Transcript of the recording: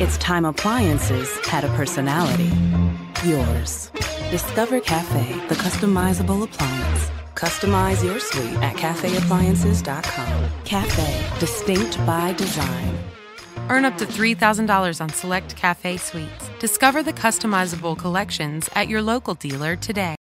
It's time appliances had a personality. Yours. Discover Cafe, the customizable appliance. Customize your suite at cafeappliances.com. Cafe, distinct by design. Earn up to $3,000 on select cafe suites. Discover the customizable collections at your local dealer today.